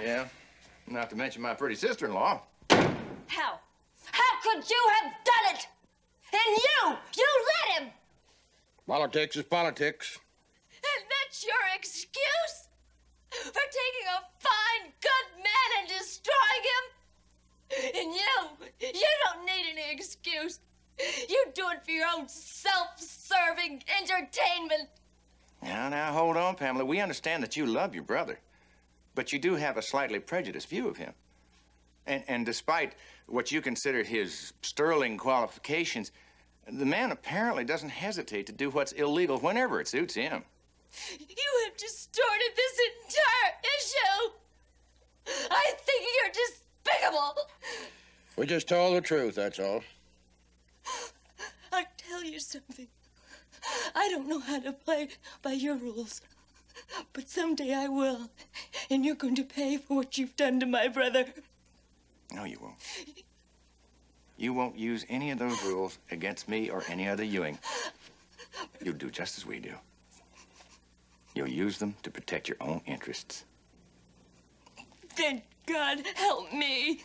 Yeah. Not to mention my pretty sister-in-law. How? How could you have done it? And you, you let him! Politics is politics. And that's your excuse? For taking a fine, good man and destroying him? And you, you don't need any excuse. You do it for your own self-serving entertainment. Now, now, hold on, Pamela. We understand that you love your brother, but you do have a slightly prejudiced view of him. And, and despite what you consider his sterling qualifications, the man apparently doesn't hesitate to do what's illegal whenever it suits him. You have distorted this entire issue. I think you're despicable. We just told the truth, that's all. I'll tell you something. I don't know how to play by your rules. But someday I will. And you're going to pay for what you've done to my brother. No, you won't. You won't use any of those rules against me or any other Ewing. You'll do just as we do. You'll use them to protect your own interests. Then God help me.